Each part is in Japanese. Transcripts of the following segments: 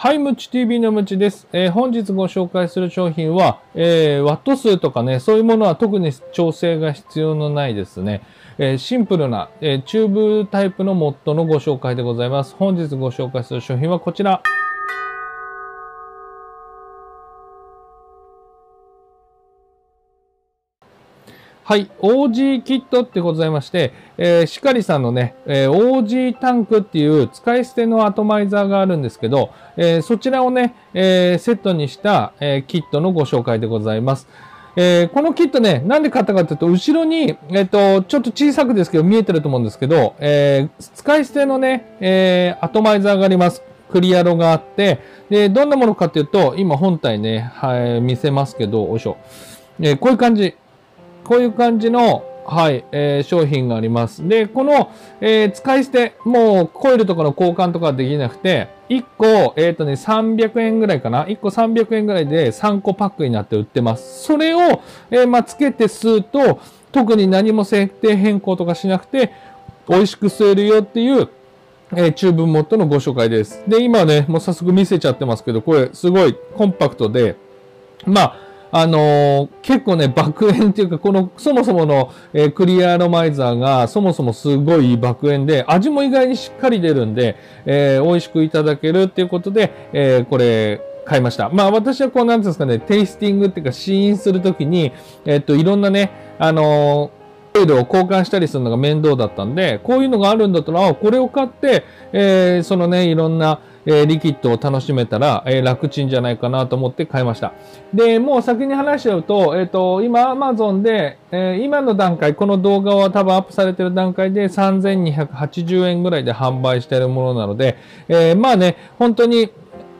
はい、ムチ TV のムチです。えー、本日ご紹介する商品は、えー、ワット数とかね、そういうものは特に調整が必要のないですね。えー、シンプルな、えチューブタイプのモッドのご紹介でございます。本日ご紹介する商品はこちら。はい、OG キットってございまして、えー、シカリさんのね、えー、OG タンクっていう使い捨てのアトマイザーがあるんですけど、えー、そちらをね、えー、セットにした、え、キットのご紹介でございます。え、このキットね、なんで買ったかというと、後ろに、えっ、と、ちょっと小さくですけど、見えてると思うんですけど、え、使い捨てのね、え、アトマイザーがあります。クリアロがあって、で、どんなものかというと、今本体ね、はい、見せますけど、よいしょ。え、こういう感じ。こういう感じの、はい、えー、商品があります。で、この、えー、使い捨て、もうコイルとかの交換とかできなくて、1個、えっ、ー、とね、300円ぐらいかな ?1 個300円ぐらいで3個パックになって売ってます。それを、えー、まあ、つけて吸うと、特に何も設定変更とかしなくて、美味しく吸えるよっていう、えー、チューブモッドのご紹介です。で、今ね、もう早速見せちゃってますけど、これすごいコンパクトで、まあ、あの、結構ね、爆炎っていうか、この、そもそもの、えー、クリアロマイザーが、そもそもすごい爆炎で、味も意外にしっかり出るんで、えー、美味しくいただけるっていうことで、えこれ、買いました。まあ私はこうなんですかね、テイスティングっていうか試飲するときに、えっと、いろんなね、あのオイルを交換したりするのが面倒だったんで、こういうのがあるんだったら、これを買って、えー、そのね、いろんな、えー、リキッドを楽しめたら、えー、楽ちんじゃないかなと思って買いました。で、もう先に話しちゃうと、えっ、と、今アマゾンで、えー、今の段階、この動画は多分アップされてる段階で3280円ぐらいで販売しているものなので、えー、まあね、本当に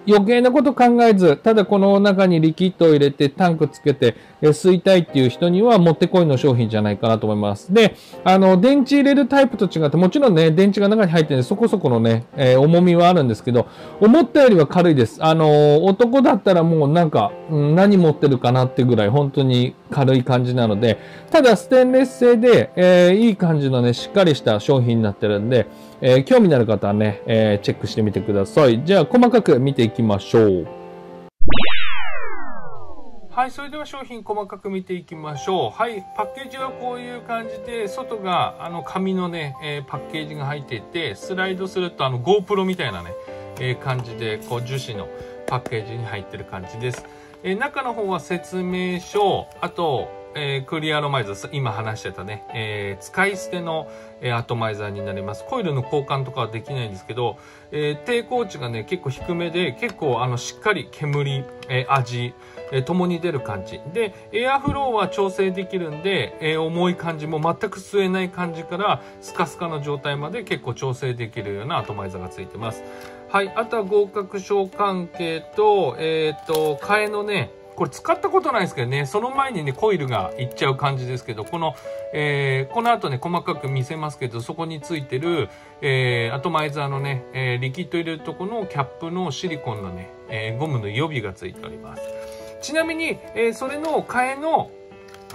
余計なこと考えず、ただこの中にリキッドを入れてタンクつけて、え吸いたいっていう人にはもってこいの商品じゃないかなと思います。で、あの、電池入れるタイプと違って、もちろんね、電池が中に入ってるんで、そこそこのね、えー、重みはあるんですけど、思ったよりは軽いです。あの、男だったらもうなんか、何持ってるかなってぐらい、本当に軽い感じなので、ただステンレス製で、えー、いい感じのね、しっかりした商品になってるんで、えー、興味のある方はね、えー、チェックしてみてください。じゃあ、細かく見ていきましょう。はい、それでは商品細かく見ていきましょう。はい、パッケージはこういう感じで、外があの紙のね、えー、パッケージが入ってて、スライドするとあの GoPro みたいなね、えー、感じで、こう樹脂のパッケージに入ってる感じです。えー、中の方は説明書、あと、えー、クリアロマイザー、今話してたね、えー、使い捨ての、えー、アトマイザーになります。コイルの交換とかはできないんですけど、え抵抗値がね、結構低めで、結構あの、しっかり煙、え味、えー、共に出る感じ。で、エアフローは調整できるんで、えー、重い感じも全く吸えない感じから、スカスカの状態まで結構調整できるようなアトマイザーがついてます。はい。あとは合格症関係と、えっ、ー、と、替えのね、これ使ったことないですけどね、その前にね、コイルがいっちゃう感じですけど、この、えー、この後ね、細かく見せますけど、そこについてる、えー、アトマイザーのね、えー、リキッド入れるとこのキャップのシリコンのね、えー、ゴムの予備がついております。ちなみに、えー、それの替えの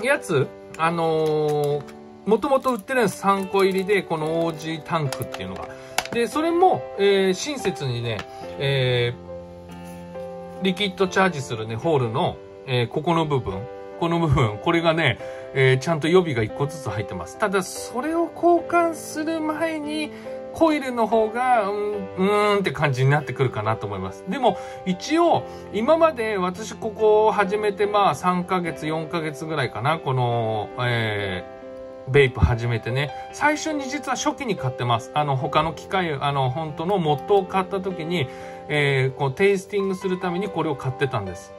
やつ、あのー、もともと売ってるんです。3個入りで、この OG タンクっていうのが。で、それも、えー、親切にね、えー、リキッドチャージするね、ホールの、えー、ここの部分、この部分、これがね、えー、ちゃんと予備が1個ずつ入ってます。ただ、それを交換する前に、コイルの方が、うん、うーんって感じになってくるかなと思います。でも、一応、今まで私ここを始めて、まあ、3ヶ月、4ヶ月ぐらいかな、この、えー、ベイプ始めてね。最初に実は初期に買ってます。あの、他の機械、あの、本当のモッドを買った時に、えー、こう、テイスティングするためにこれを買ってたんです。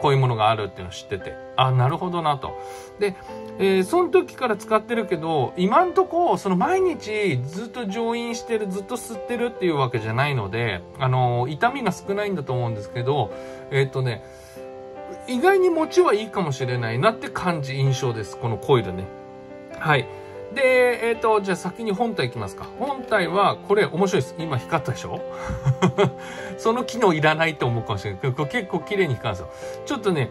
こういうものがあるっていうのを知ってて。あ、なるほどなと。で、えー、その時から使ってるけど、今んとこ、その毎日ずっと乗員してる、ずっと吸ってるっていうわけじゃないので、あのー、痛みが少ないんだと思うんですけど、えっ、とね、意外に持ちはいいかもしれないなって感じ、印象です。このコイルね。はい。で、えっ、ー、と、じゃあ先に本体いきますか。本体は、これ面白いです。今光ったでしょ？その機能いらないと思うかもしれないけど、結構綺麗に光るんですよ。ちょっとね、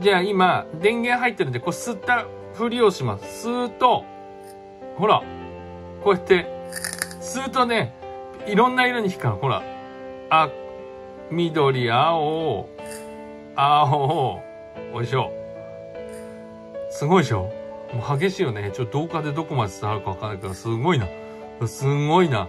じゃあ今、電源入ってるんで、これ吸ったふりをします。吸うと、ほら、こうやって、吸うとね、いろんな色に光る。ほら、あ、緑、青、青、おいしょ。すごいでしょ？もう激しいよね。ちょっと動画でどこまで伝わるかわかんないけど、すごいな。すごいな。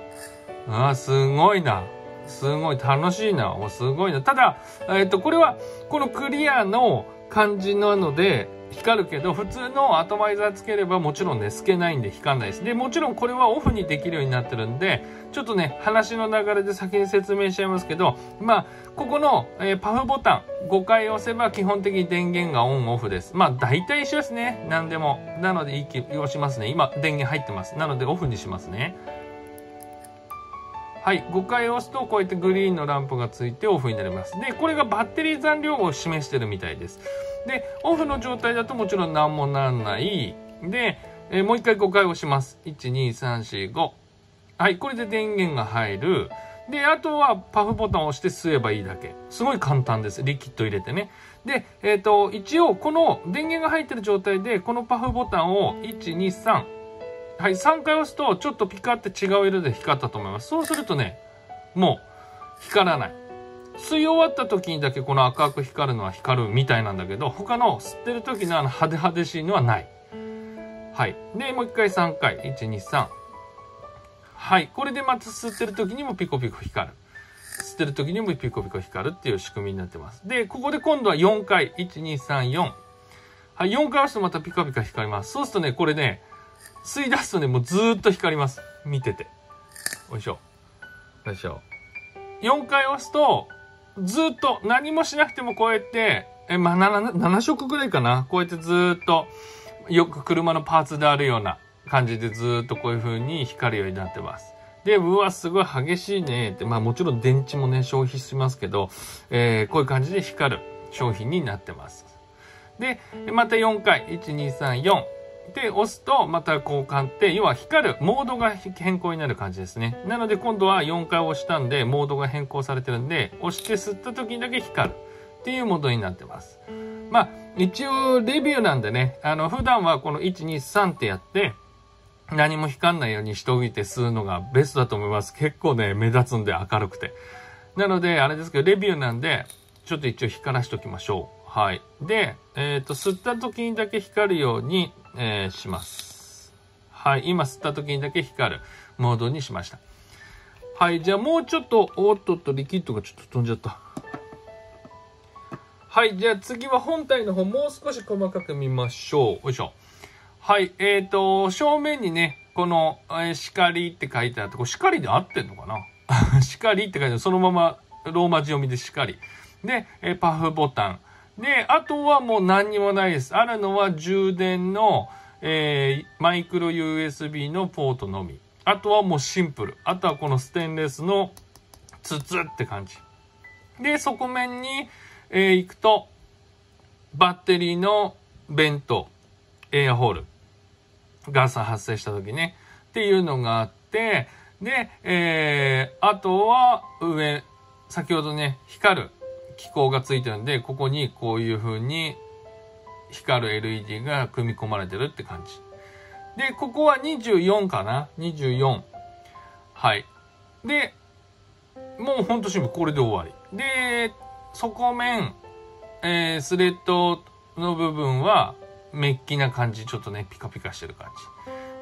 あ、すごいな。すごい楽しいな。もうすごいな。ただ、えっ、と、これは、このクリアの感じなので、光るけど、普通のアトマイザーつければもちろんね、透けないんで光んないです。で、もちろんこれはオフにできるようになってるんで、ちょっとね、話の流れで先に説明しちゃいますけど、まあ、ここの、えー、パフボタン5回押せば基本的に電源がオンオフです。まあ、大体一緒ですね。何でも。なので、息をしますね。今、電源入ってます。なので、オフにしますね。はい、5回押すとこうやってグリーンのランプがついてオフになります。で、これがバッテリー残量を示してるみたいです。で、オフの状態だともちろん何もなんない。で、えー、もう一回5回押します。1、2、3、4、5。はい、これで電源が入る。で、あとはパフボタンを押して吸えばいいだけ。すごい簡単です。リキッド入れてね。で、えっ、ー、と、一応この電源が入ってる状態で、このパフボタンを1、2、3。はい、3回押すとちょっとピカって違う色で光ったと思います。そうするとね、もう光らない。吸い終わった時にだけこの赤く光るのは光るみたいなんだけど、他の吸ってる時のあの派手派手しいのはない。はい。で、もう一回3回。1、2、3。はい。これでまた吸ってる時にもピコピコ光る。吸ってる時にもピコピコ光るっていう仕組みになってます。で、ここで今度は4回。1、2、3、4。はい。4回押すとまたピカピカ光ります。そうするとね、これね、吸い出すとね、もうずっと光ります。見てて。よいしょ。よいしょ。4回押すと、ずっと何もしなくてもこうやって、え、まあ、7、7色ぐらいかな？こうやってずっと、よく車のパーツであるような感じでずっとこういう風に光るようになってます。で、うわ、すごい激しいねって、まあもちろん電池もね、消費しますけど、えー、こういう感じで光る商品になってます。で、また4回、1、2、3、4。で、押すと、また交換って、要は光る、モードが変更になる感じですね。なので今度は4回押したんで、モードが変更されてるんで、押して吸った時にだけ光るっていうモードになってます。まあ、一応レビューなんでね、あの、普段はこの1、2、3ってやって、何も光んないようにしておいて吸うのがベストだと思います。結構ね、目立つんで明るくて。なので、あれですけど、レビューなんで、ちょっと一応光らしておきましょう。はい。で、えっ、ー、と、吸った時にだけ光るように、えー、します。はい。今吸った時にだけ光るモードにしました。はい。じゃあもうちょっと、おっとっと、リキッドがちょっと飛んじゃった。はい。じゃあ次は本体の方、もう少し細かく見ましょう。よいしょ。はい。えっ、ー、と、正面にね、この、えー、光って書いてあって、これ光で合ってんのかな？光って書いてある。そのままローマ字読みで光。で、えー、パフボタン。で、あとはもう何にもないです。あるのは充電の、えー、マイクロ USB のポートのみ。あとはもうシンプル。あとはこのステンレスの筒って感じ。で、側面に、えー、行くと、バッテリーのベント、エアホール。ガス発生した時ね。っていうのがあって、で、えー、あとは上、先ほどね、光る機構がついてるんで、ここにこういう風に光る LED が組み込まれてるって感じ。で、ここは24かな ?24。はい。で、もうほんとシンプル。これで終わり。で、底面、えー、スレッドの部分はメッキな感じ。ちょっとね、ピカピカしてる感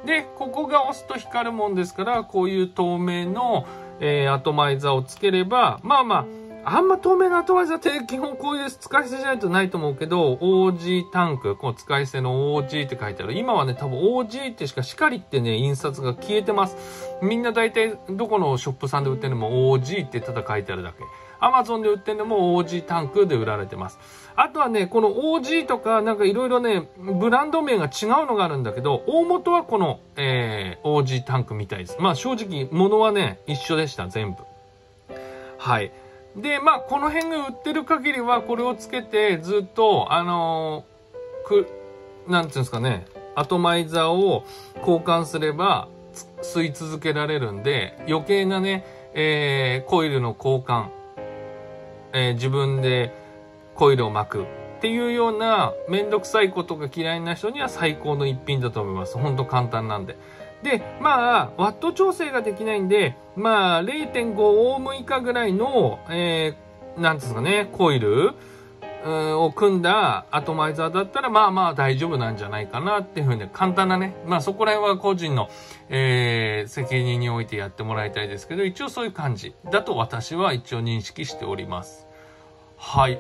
じ。で、ここが押すと光るもんですから、こういう透明の、えー、アトマイザーをつければ、まあまあ、あんま透明な後味は基本こういう使い捨てじゃないとないと思うけど、OG タンク、こう使い捨ての OG って書いてある。今はね、多分 OG ってしか光ってね、印刷が消えてます。みんな大体どこのショップさんで売ってるのも OG ってただ書いてあるだけ。Amazon で売ってるのも OG タンクで売られてます。あとはね、この OG とかなんかいろいろね、ブランド名が違うのがあるんだけど、大元はこの、えー、OG タンクみたいです。まあ正直、物はね、一緒でした、全部。はい。で、まあ、この辺が売ってる限りは、これをつけて、ずっと、あのー、く、なんていうんですかね、アトマイザーを交換すれば、吸い続けられるんで、余計なね、えー、コイルの交換、えー、自分でコイルを巻くっていうようなめんどくさいことが嫌いな人には最高の一品だと思います。ほんと簡単なんで。で、まあ、ワット調整ができないんで、まあ、0.5オーム以下ぐらいの、えー、なんですかね、コイルを組んだアトマイザーだったら、まあまあ大丈夫なんじゃないかなっていうふうに、簡単なね、まあそこら辺は個人の、えー、責任においてやってもらいたいですけど、一応そういう感じだと私は一応認識しております。はい。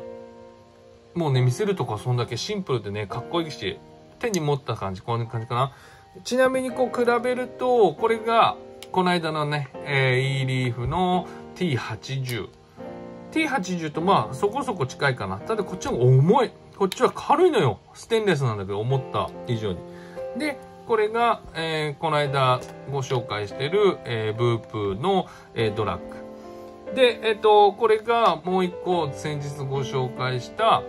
もうね、見せるとこそんだけシンプルでね、かっこいいし、手に持った感じ、こんな感じかな。ちなみにこう比べると、これが、この間のね、えー、E リーフの T80。T80 とまあそこそこ近いかな。ただこっちの方が重い。こっちは軽いのよ。ステンレスなんだけど、思った以上に。で、これが、えー、この間ご紹介してる、えー、ブープーの、えー、ドラッグ。で、えっ、と、これがもう一個先日ご紹介した、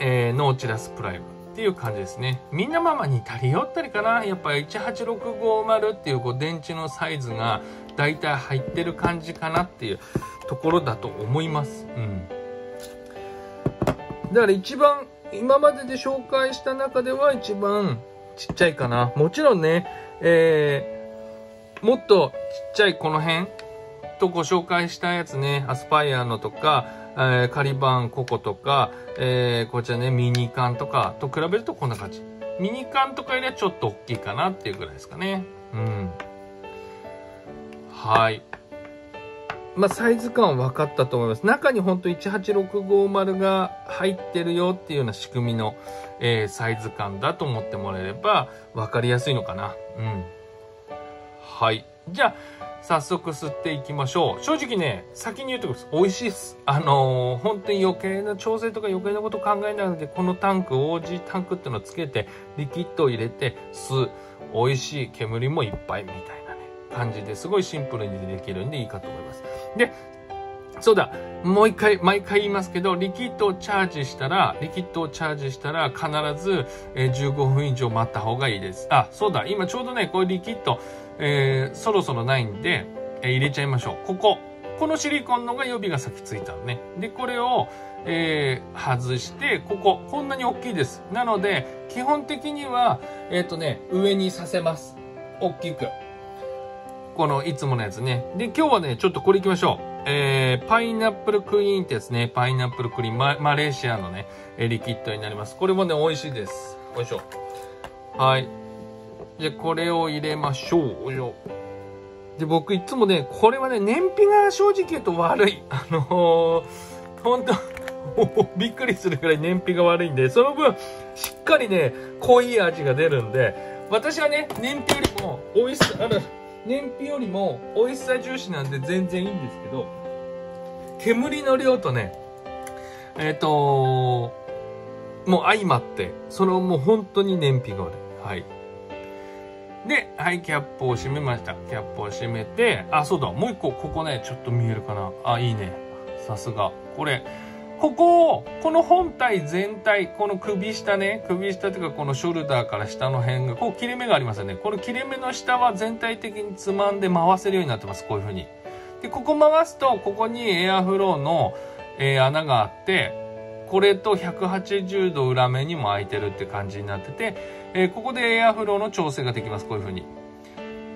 えノーチラスプライム。っていう感じですね。みんなママに足りよったりかなやっぱ18650っていうこう電池のサイズが大体入ってる感じかなっていうところだと思います。うん。だから一番今までで紹介した中では一番ちっちゃいかな。もちろんね、えー、もっとちっちゃいこの辺とご紹介したやつね、アスパイアのとか、えー、カリバンココとか、えー、こちらね、ミニカンとかと比べるとこんな感じ。ミニカンとかよりはちょっと大きいかなっていうぐらいですかね。うん。はい。まあ、サイズ感は分かったと思います。中に本当18650が入ってるよっていうような仕組みの、えー、サイズ感だと思ってもらえれば分かりやすいのかな。うん。はい。じゃあ、早速吸っていきましょう。正直ね、先に言うと美味しいです。あのー、本当に余計な調整とか余計なこと考えないので、このタンク、OG タンクっていうのをつけて、リキッドを入れて吸う。美味しい煙もいっぱいみたいなね、感じですごいシンプルにできるんでいいかと思います。で、そうだ、もう一回、毎回言いますけど、リキッドをチャージしたら、リキッドをチャージしたら、必ず、え15分以上待った方がいいです。あ、そうだ、今ちょうどね、こういうリキッド、えー、そろそろないんで、えー、入れちゃいましょう。ここ。このシリコンのが予備が先ついたのね。で、これを、えー、外して、ここ。こんなに大きいです。なので、基本的には、えっ、ー、とね、上にさせます。大きく。このいつものやつね。で、今日はね、ちょっとこれ行きましょう。えー、パイナップルクリーンってやつね。パイナップルクリーン。ママレーシアのね、リキッドになります。これもね、美味しいです。よいしょ。はい。で、これを入れましょう。よで、僕いつもね、これはね、燃費が正直言うと悪い。あのー、ほんと、びっくりするくらい燃費が悪いんで、その分、しっかりね、濃い味が出るんで、私はね、燃費よりも、美味しさ、あの、燃費よりも美味しさ重視なんで全然いいんですけど、煙の量とね、えっ、ー、ともう相まって、そのもう本当に燃費が悪い。はい。で、はい、キャップを閉めました。キャップを閉めて、あ、そうだ、もう一個、ここね、ちょっと見えるかな。あ、いいね。さすが。これ、ここを、この本体全体、この首下ね、首下というかこのショルダーから下の辺が、こう切れ目がありますよね。この切れ目の下は全体的につまんで回せるようになってます。こういう風に。で、ここ回すと、ここにエアフローの、えー、穴があって、これと180度裏面にも空いてるって感じになってて、え、ここでエアフローの調整ができます。こういう風に。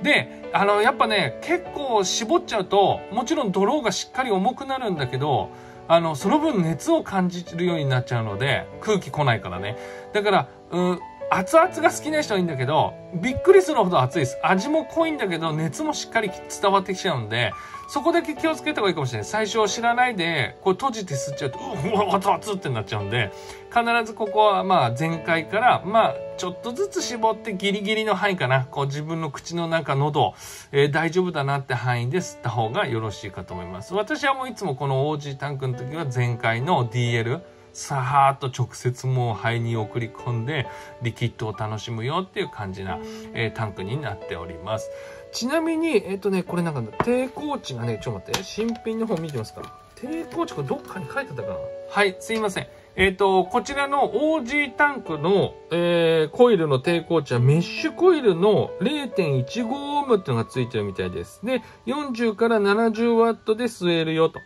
で、あの、やっぱね、結構絞っちゃうと、もちろんドローがしっかり重くなるんだけど、あの、その分熱を感じるようになっちゃうので、空気来ないからね。だから、うん、熱々が好きな人はいいんだけど、びっくりするほど熱いです。味も濃いんだけど、熱もしっかり伝わってきちゃうんで、そこだけ気をつけた方がいいかもしれない。最初知らないで、こう閉じて吸っちゃうと、うわ、熱々ってなっちゃうんで、必ずここはまあ前回から、まあちょっとずつ絞ってギリギリの範囲かな。こう自分の口の中、喉、えー、大丈夫だなって範囲で吸った方がよろしいかと思います。私はもういつもこの OG タンクの時は前回の DL、さーっと直接もう肺に送り込んでリキッドを楽しむよっていう感じな、えー、タンクになっております。ちなみに、えっ、ー、とね、これなんか抵抗値がね、ちょっと待って、新品の方見てますか抵抗値これどっかに書いてたかな？はい、すいません。えっ、ー、と、こちらの OG タンクの、えー、コイルの抵抗値はメッシュコイルの0.15オームっていうのがついてるみたいです。で、40から70ワットで吸えるよと。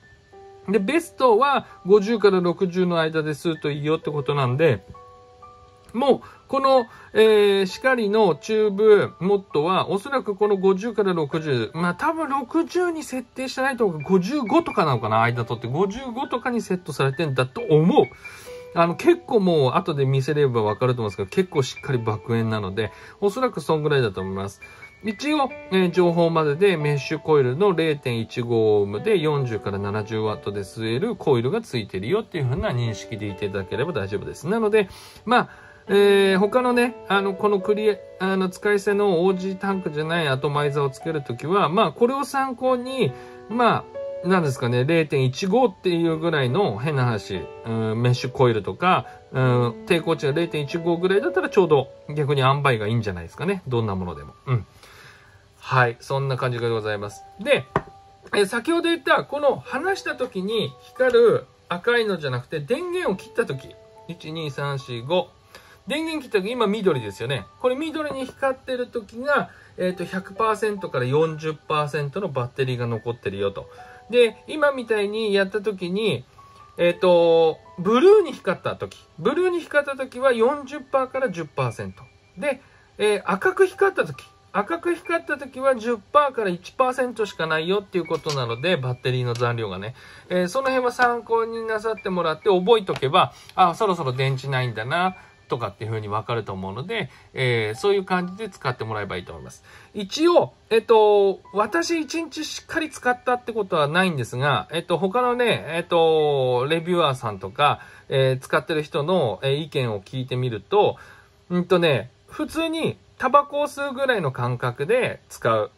で、ベストは50から60の間で吸うといいよってことなんで、もう、この、えー、シカリのチューブモッドは、おそらくこの50から60、まあ多分60に設定してないと55とかなのかな間取って55とかにセットされてんだと思う。あの、結構もう後で見せればわかると思うんですけど、結構しっかり爆炎なので、おそらくそんぐらいだと思います。一応、えー、情報まででメッシュコイルの0.15オームで40から70ワットで吸えるコイルがついてるよっていう風な認識でいただければ大丈夫です。なので、まあ、えー、他のね、あの、このクリあの、使い捨ての OG タンクじゃないアトマイザーをつけるときは、まあ、これを参考に、まあ、なんですかね、0.15っていうぐらいの変な話、うん、メッシュコイルとか、うん、抵抗値が0.15ぐらいだったらちょうど逆に塩梅がいいんじゃないですかね。どんなものでも。うん。はい。そんな感じでございます。で、え先ほど言った、この離した時に光る赤いのじゃなくて、電源を切った時。1、2、3、4、5。電源切った時、今緑ですよね。これ緑に光ってる時が、えっ、ー、と、100%から40%のバッテリーが残ってるよと。で、今みたいにやった時に、えっ、ー、と、ブルーに光った時。ブルーに光った時は40%から10%。で、えー、赤く光った時。赤く光った時は10%から1%しかないよっていうことなので、バッテリーの残量がね。えー、その辺は参考になさってもらって覚えとけば、あ、そろそろ電池ないんだな。とかっていう風にわかると思うので、えー、そういう感じで使ってもらえばいいと思います。一応、えっと、私1日しっかり使ったってことはないんですが、えっと、他のね、えっと、レビュアーさんとか、えー、使ってる人の、意見を聞いてみると、うんとね、普通にタバコを吸うぐらいの感覚で使う。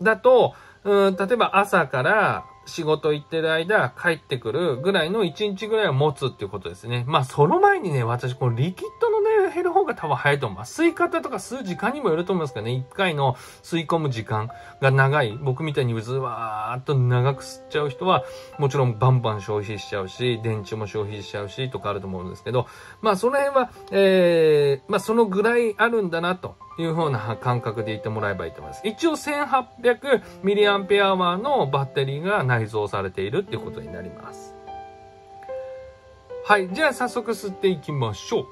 だと、うん、例えば朝から仕事行ってる間帰ってくるぐらいの1日ぐらいは持つっていうことですね。まあその前にね、私このリキッドのね、減る方が多分早いと思う。吸い方とか吸う時間にもよると思いますけどね、1回の吸い込む時間が長い。僕みたいにうずわーっと長く吸っちゃう人は、もちろんバンバン消費しちゃうし、電池も消費しちゃうし、とかあると思うんですけど、まあその辺は、えー、まあそのぐらいあるんだなと。いう風な感覚で言ってもらえばいいと思います。一応 1800mAh のバッテリーが内蔵されているっていうことになります。はい。じゃあ早速吸っていきましょう。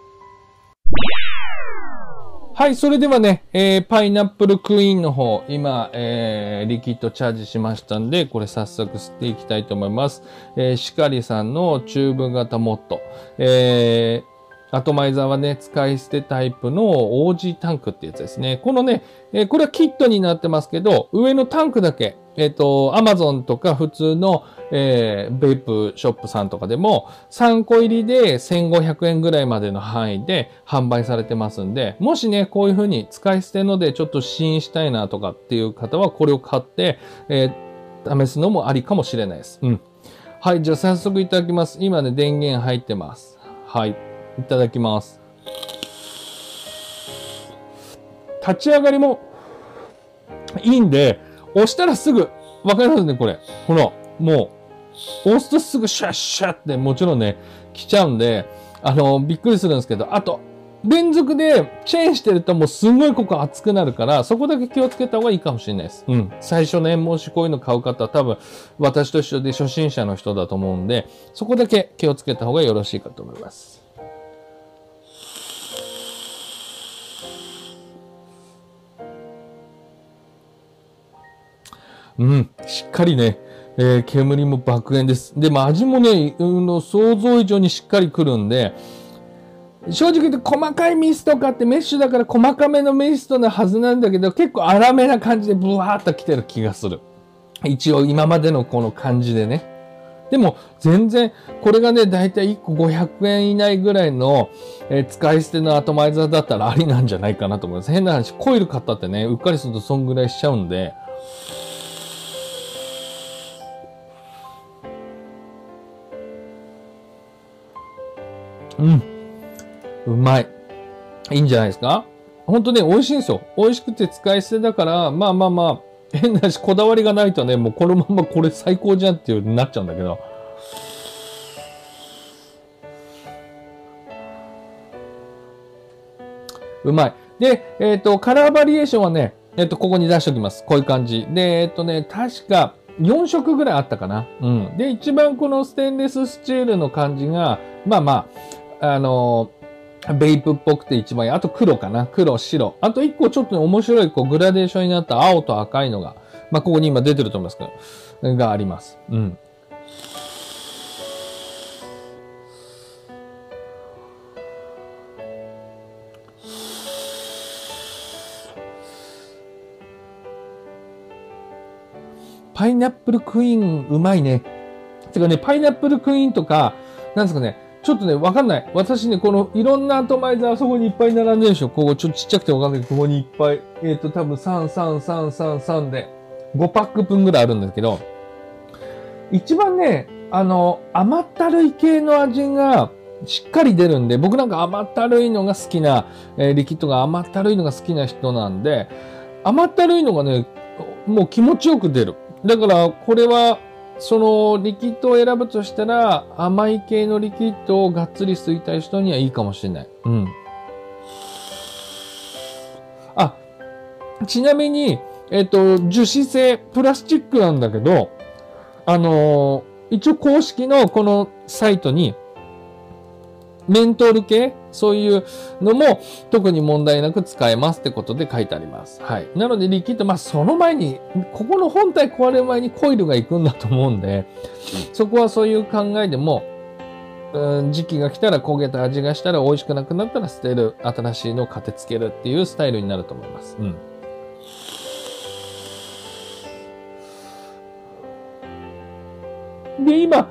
はい、それではね、えー、パイナップルクイーンの方、今、えー、リキッドチャージしましたんで、これ早速吸っていきたいと思います。えー、シカリさんのチューブ型モッド。えー、アトマイザーはね、使い捨てタイプの OG タンクってやつですね。このね、えー、これはキットになってますけど、上のタンクだけ、えっ、ー、と、アマゾンとか普通の、えー、ベイプショップさんとかでも、3個入りで1500円ぐらいまでの範囲で販売されてますんで、もしね、こういう風に使い捨てのでちょっと試飲したいなとかっていう方は、これを買って、えー、試すのもありかもしれないです。うん。はい、じゃあ早速いただきます。今ね、電源入ってます。はい。いただきます。立ち上がりもいいんで、押したらすぐ、わかりますね、これ。ほら、もう、押すとすぐシャッシャッってもちろんね、来ちゃうんで、あの、びっくりするんですけど、あと、連続でチェーンしてるともうすんごいここ熱くなるから、そこだけ気をつけた方がいいかもしれないです。うん。最初ね、もしこういうの買う方は多分私と一緒で初心者の人だと思うんで、そこだけ気をつけた方がよろしいかと思います。うん、しっかりね、えー、煙も爆炎です。でも味もね、うん、想像以上にしっかりくるんで、正直言って細かいミストかってメッシュだから細かめのミストなはずなんだけど、結構粗めな感じでブワーっと来てる気がする。一応今までのこの感じでね。でも全然、これがね、だいたい1個500円以内ぐらいの、えー、使い捨てのアトマイザーだったらありなんじゃないかなと思います。変な話、コイル買ったってね、うっかりするとそんぐらいしちゃうんで、うん。うまい。いいんじゃないですか？ほんとね、美味しいんですよ。美味しくて使い捨てだから、まあまあまあ、変なし、こだわりがないとね、もうこのままこれ最高じゃんっていうになっちゃうんだけど。うまい。で、えっ、ー、と、カラーバリエーションはね、えっ、ー、と、ここに出しておきます。こういう感じ。で、えっ、ー、とね、確か、4色ぐらいあったかな。うん。で、一番このステンレススチールの感じが、まあまあ、あのベイプっぽくて一番いい。あと黒かな。黒、白。あと一個ちょっと面白いこうグラデーションになった青と赤いのが、まあ、ここに今出てると思いますけど、があります。うん。パイナップルクイーンうまいね。てかね、パイナップルクイーンとか、なんですかね、ちょっとね、わかんない。私ね、このいろんなアトマイザーあそこにいっぱい並んでるでしょ。ここちょっとちっちゃくてわかんないけど、ここにいっぱい。えっ、ー、と、多分3、3、3、3、3で、5パック分ぐらいあるんですけど、一番ね、あの、甘ったるい系の味がしっかり出るんで、僕なんか甘ったるいのが好きな、えー、リキッドが甘ったるいのが好きな人なんで、甘ったるいのがね、もう気持ちよく出る。だから、これは、そのリキッドを選ぶとしたら、甘い系のリキッドをがっつり吸いたい人にはいいかもしれない。うん。あ、ちなみに、えっ、と、樹脂製、プラスチックなんだけど、あのー、一応公式のこのサイトに、メントール系？そういうのも特に問題なく使えますってことで書いてあります。はい。なのでリキッド、まあその前に、ここの本体壊れる前にコイルが行くんだと思うんで、そこはそういう考えでも、うん、時期が来たら焦げた味がしたら美味しくなくなったら捨てる、新しいのを買ってつけるっていうスタイルになると思います。うん。で、今、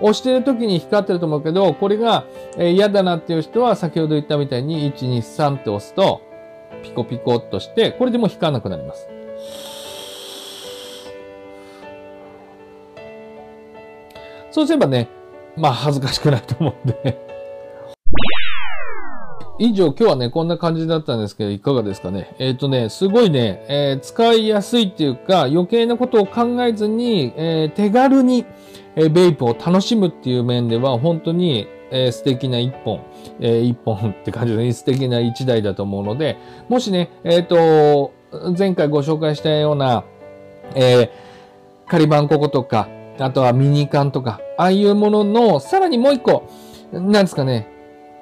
押してる時に光ってると思うけど、これが嫌、だなっていう人は先ほど言ったみたいに1、2、3って押すと、ピコピコっとして、これでもう光らなくなります。そうすればね、まあ恥ずかしくないと思うんで以上、今日はね、こんな感じだったんですけど、いかがですかね。えっ、ー、とね、すごいね、えー、使いやすいっていうか、余計なことを考えずに、えー、手軽に、えベイプを楽しむっていう面では、本当に、えー、素敵な一本、えー、一本って感じで、素敵な一台だと思うので、もしね、えっ、と、前回ご紹介したような、えー、カリバンココとか、あとはミニカンとか、ああいうものの、さらにもう一個、なんですかね、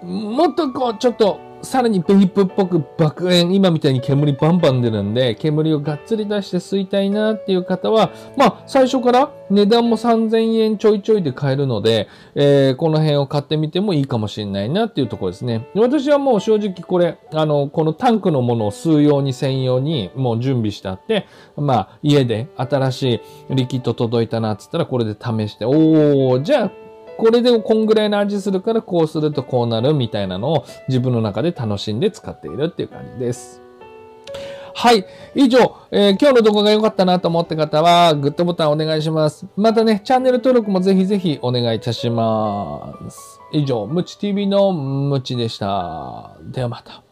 もっとこう、ちょっと、さらにベイプっぽく爆炎、今みたいに煙バンバン出るんで、煙をがっつり出して吸いたいなっていう方は、まあ、最初から値段も3000円ちょいちょいで買えるので、えー、この辺を買ってみてもいいかもしれないなっていうところですね。私はもう正直これ、あの、このタンクのものを吸うように専用にもう準備してあって、まあ、家で新しいリキッド届いたなって言ったらこれで試して、おー、じゃあ、これでこんぐらいの味するからこうするとこうなるみたいなのを自分の中で楽しんで使っているっていう感じです。はい。以上、えー、今日の動画が良かったなと思った方は、グッドボタンお願いします。またね、チャンネル登録もぜひぜひお願いいたします。以上、ムチ TV のムチでした。ではまた。